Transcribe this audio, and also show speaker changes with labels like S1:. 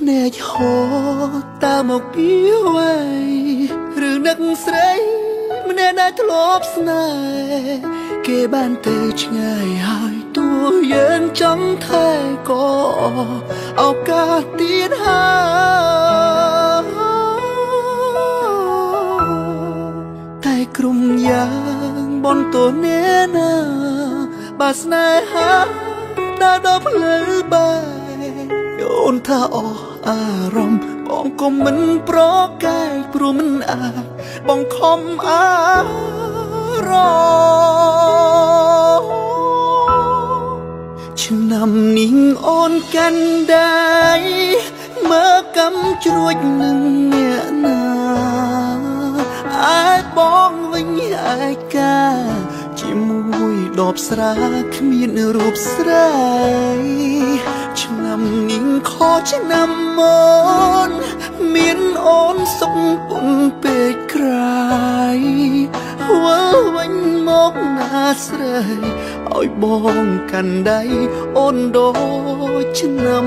S1: ភ្នែកហោតើមកពីវ័យឬនឹកស្រីម្នាក់ដែលធ្លាប់ស្នេហ៍គេបានទៅឆ្ងាយហើយតួយើងចង់ថែក៏ឱកាសទៀតហើយតែក្រុមយ៉ាងបនតនេណាបើស្នេហាដើរដល់ផ្លូវបែក អូនថាអស់អារម្មណ៍បងក៏មិនប្រកែកព្រោះមិនអាចបងខំអារម្មណ៍ឆ្នាំនេះអូនកាន់ដៃមើលកំជ្រួចនឹងអ្នកណាអាចបងវិញឯកាជាមួយដបស្រាគ្មានរូបស្រីឆ្នាំនេះខ ឆ្នាំមុនមានអូនសុខពុនពេកក្រៃវើវិញមកណាស្រីឲ្យបងកាន់ដៃអូនដូចឆ្នាំ